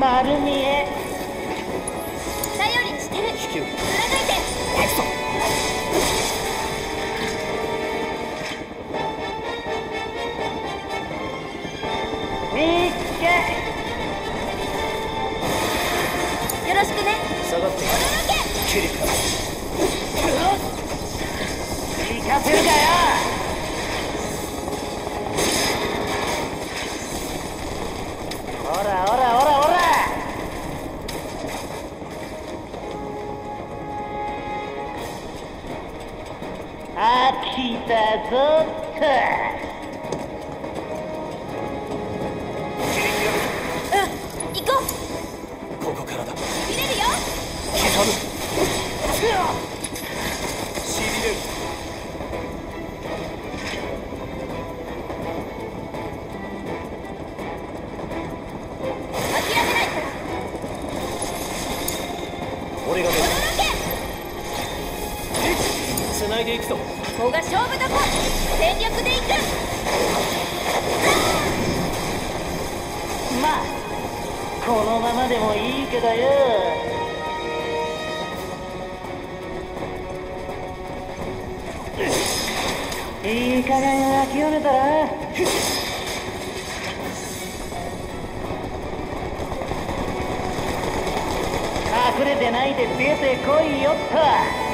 丸見え。頼りにしてる引き受けてみっけ。よろしくね。下がって。い驚け。切りか行かせるかよ飽きたぞっうん行こうここからだ。見れるよ。刻むしびれる諦めないから。俺が出る驚け繋いでいくぞこが勝負どこ全力で行くまあこのままでもいいけどよ。いい加減諦めたら。隠れてないで出てこいよっと。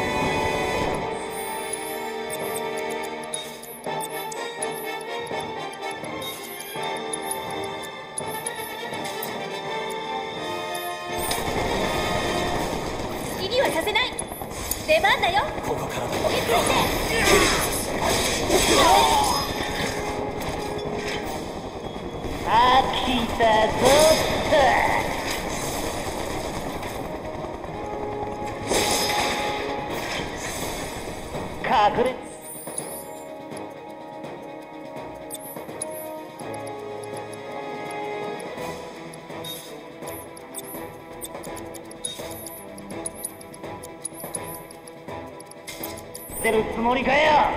てるつもりかよ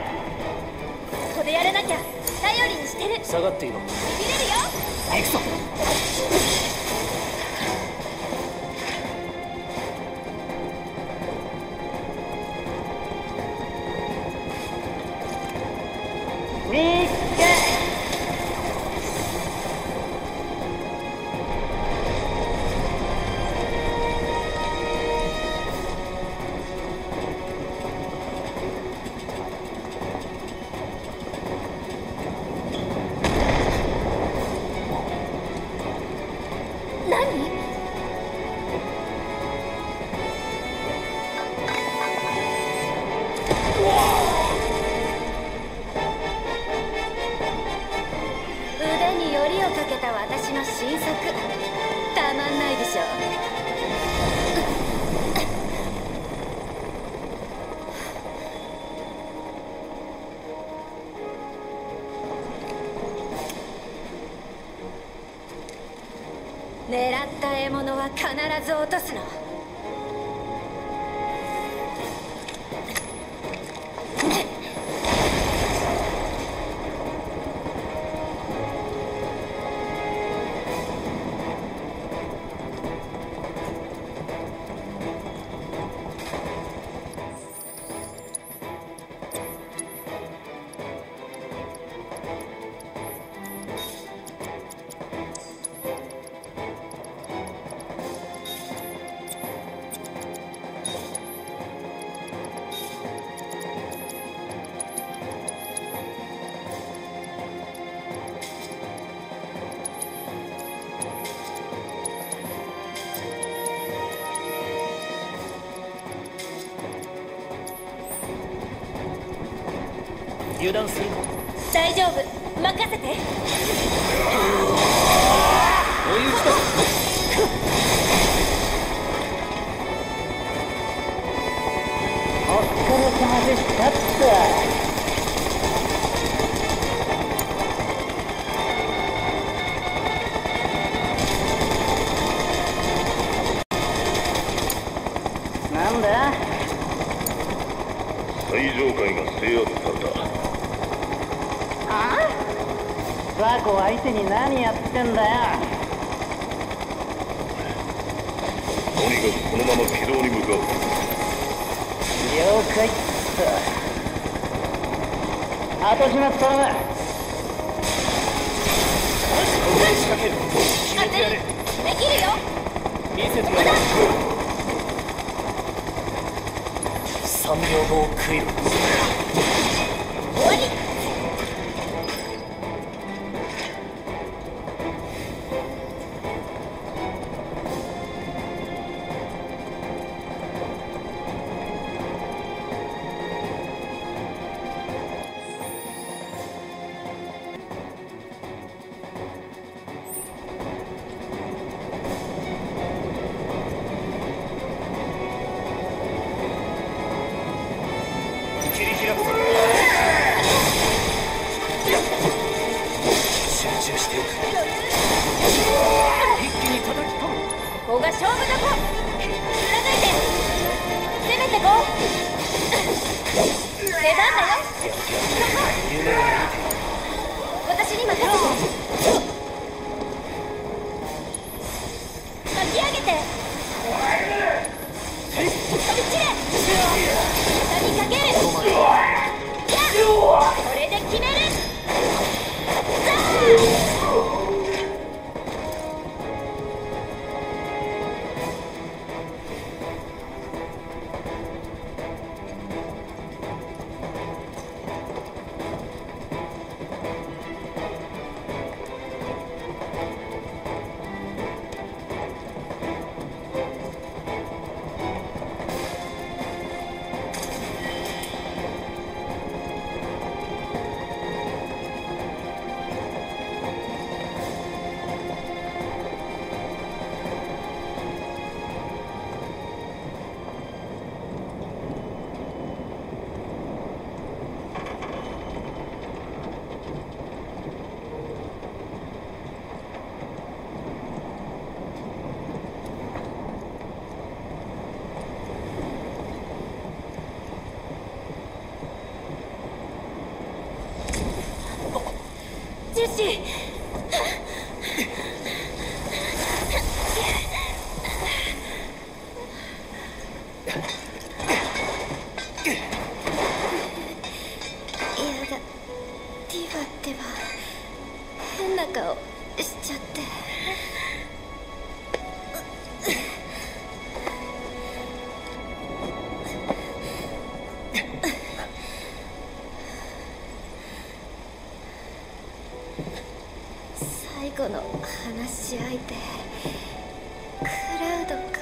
ここでやらなきゃ頼りにしてる。下がっていろ。見れるよ。行くぞった獲物は必ず落とすの。油断するな大丈夫。任せて。追い打ちだお疲れ様でしたっとなんだ最上階が制圧されたあザコ相手に何やってんだよ。とにかくこのまま軌道に向かう。了解っす。後始末頼む。仕掛ける。決めてやれできるよ。見せてやれ3秒後を食いろ。終わりジェ最後の話し相手クラウドか。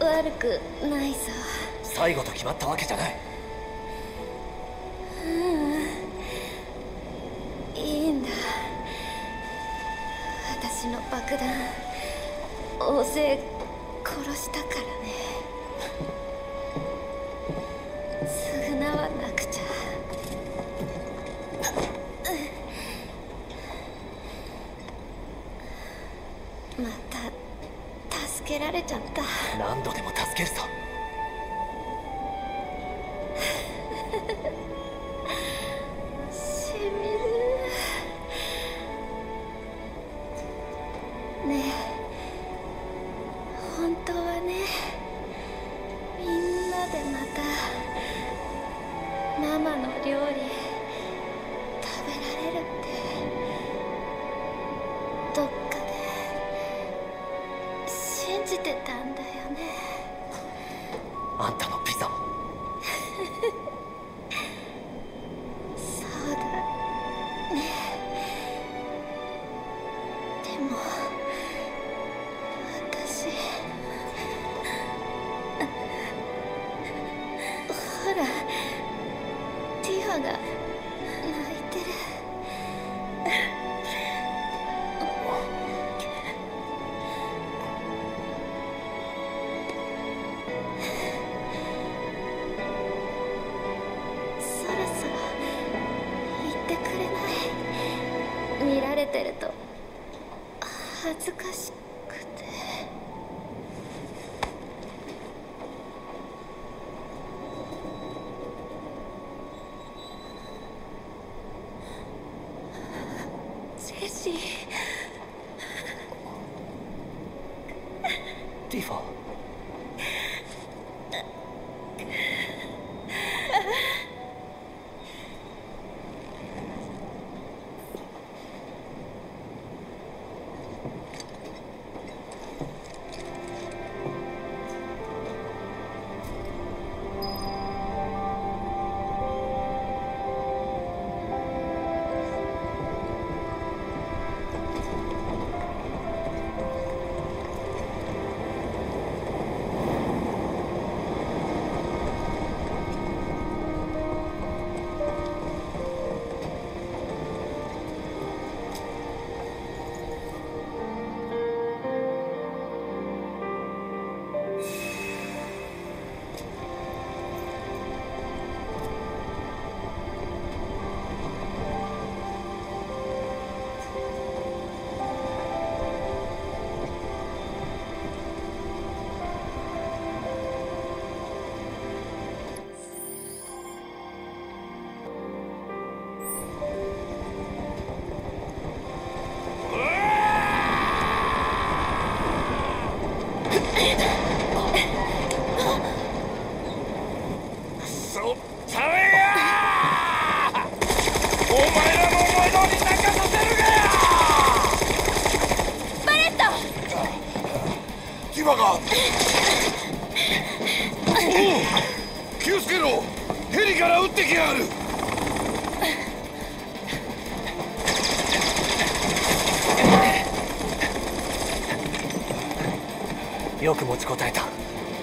うん。悪くないぞ。最後と決まったわけじゃない。いいんだ。私の爆弾大勢けられちゃった。何度でも助けるぞ。地地方。気をつけろヘリから撃ってきやがるよく持ちこたえた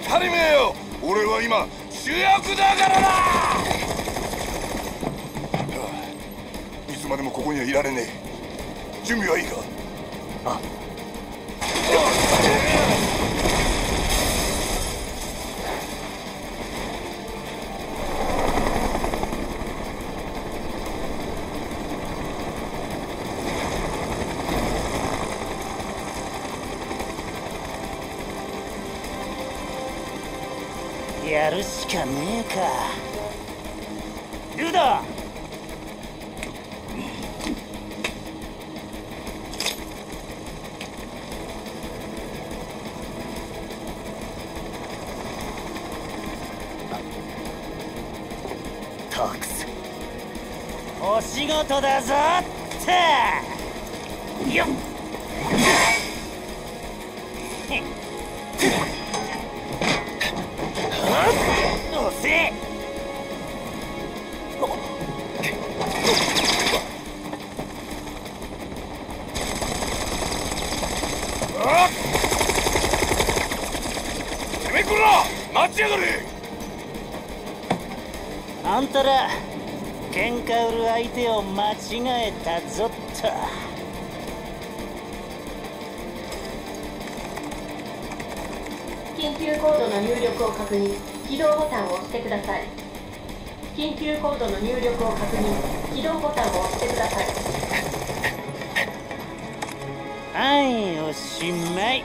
足りめえよ俺は今主役だからなつまでもここにはいられねえ。準備はいいか？あ。やるしかねえか。お仕事だぞって。よっ。あんたら。喧嘩売る相手を間違えたぞっと。緊急コードの入力を確認起動ボタンを押してください。緊急コードの入力を確認起動ボタンを押してください。はいおしまい。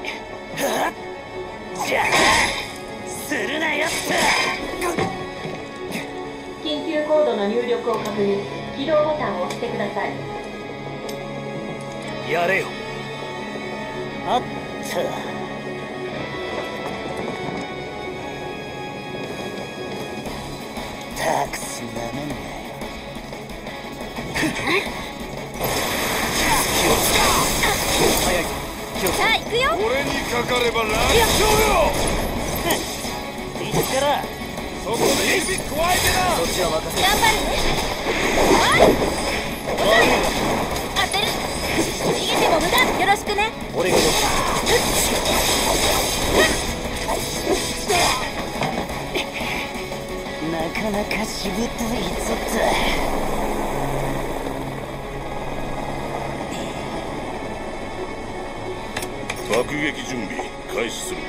じゃあドの入力を確認起動ボタンを押してください。やれよ。とおっとタクスなめんなよ。早いぞ気をつさあ行くよ。俺にかかれば楽勝よ。いつからそこで指加えてなそっちは任せ頑張るね。はい当てる逃げても無駄よろしくね俺がよなかなかしぶといぞ爆撃準備開始する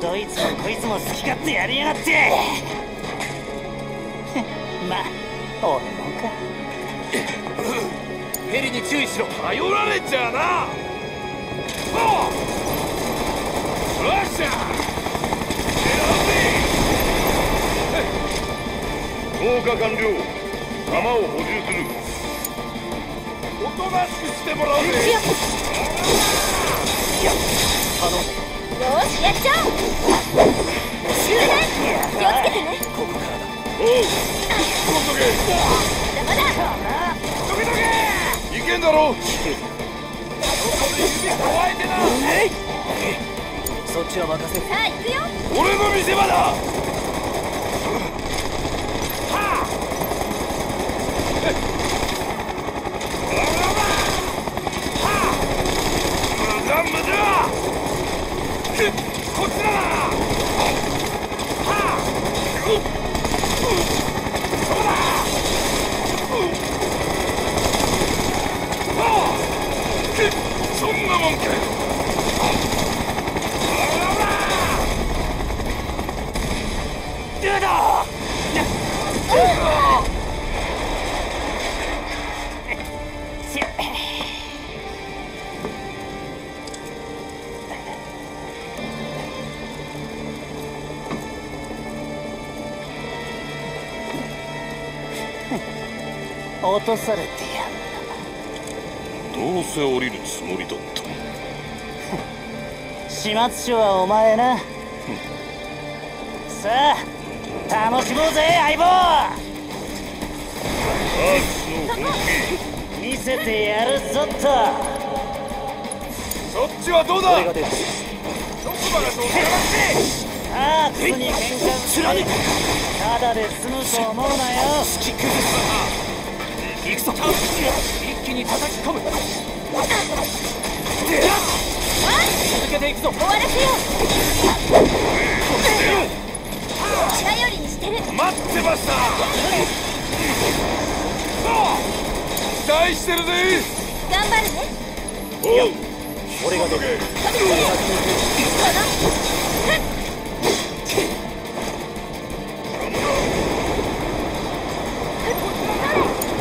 どいつもこいつも好き勝手やりやがって。まあ俺もか。ヘリに注意しろ。頼られちゃあな。おう。よっしゃ。投下 完了。弾を補充する。音となしくしてもらうぜそっちは任せるさあ行くよ。俺の見せ場だ。こっちだ落とされてやどうせ降りるつもりだった。始末書はお前な。さあ楽しもうぜ相棒。アースの本見せてやるぞと。気そっちはどうだ？どこまでそう探してさあ靴に喧嘩をしてただで済むと思うなよ。キック行くぞ一気に叩き込む。続けていくぞ。終わらせよう。頼りにしてる。待ってました。期待してるぜ。頑張るね。おう。俺が出る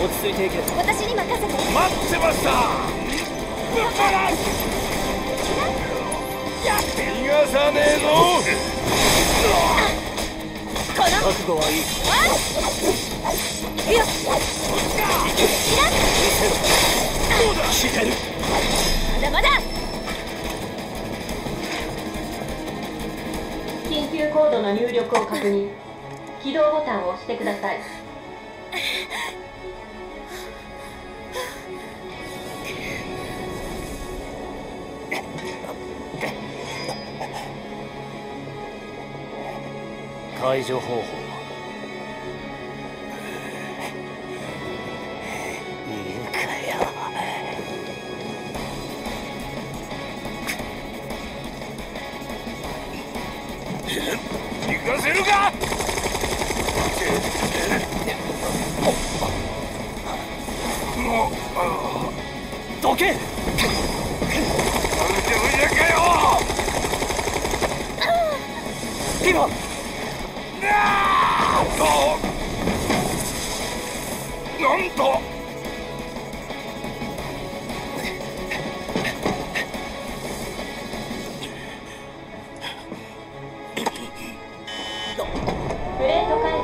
落ち着いていけ。私に任せて。待ってました。ぶっ逃がさねえぞ。この。覚悟はいい。よっ決めるまだまだ。緊急コードの入力を確認。起動ボタンを押してください解除方法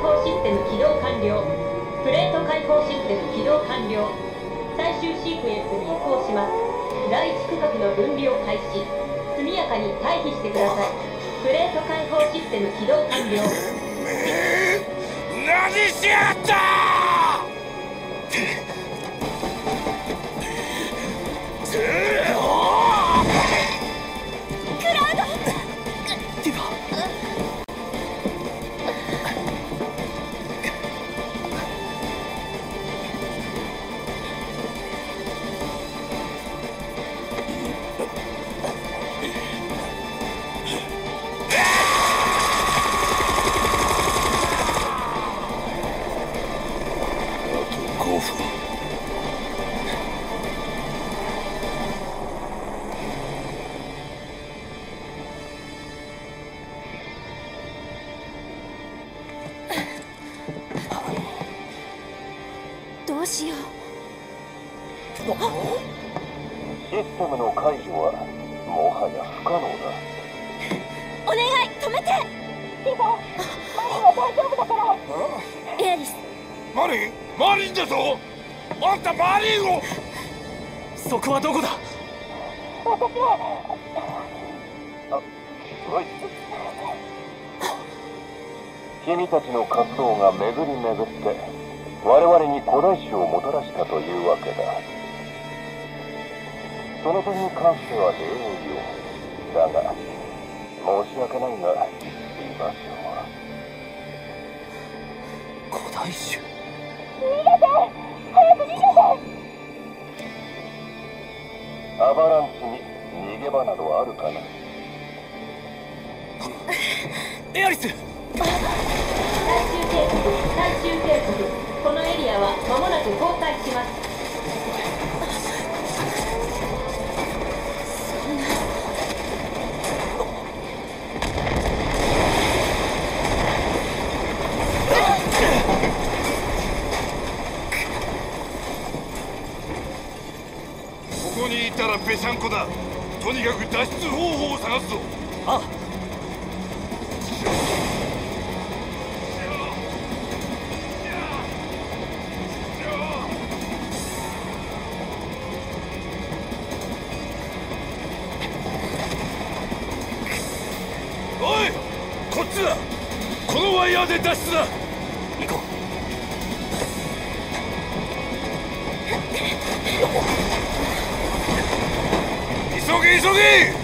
放システム起動完了。プレート開放システム起動完了。最終シークエンスに移行します。第1区画の分離を開始。速やかに退避してください。プレート開放システム起動完了。何しやった君たちの活動が巡り巡って我々に古代種をもたらしたというわけだ。その点に関しては礼を言おう。だが申し訳ないが居場所は古代種アバランチに逃げ場などあるかな？エアリスここにいたらぺしゃんこだ。とにかく脱出方法を探すぞ。あおで脱出だ。行こう。急げ急げ！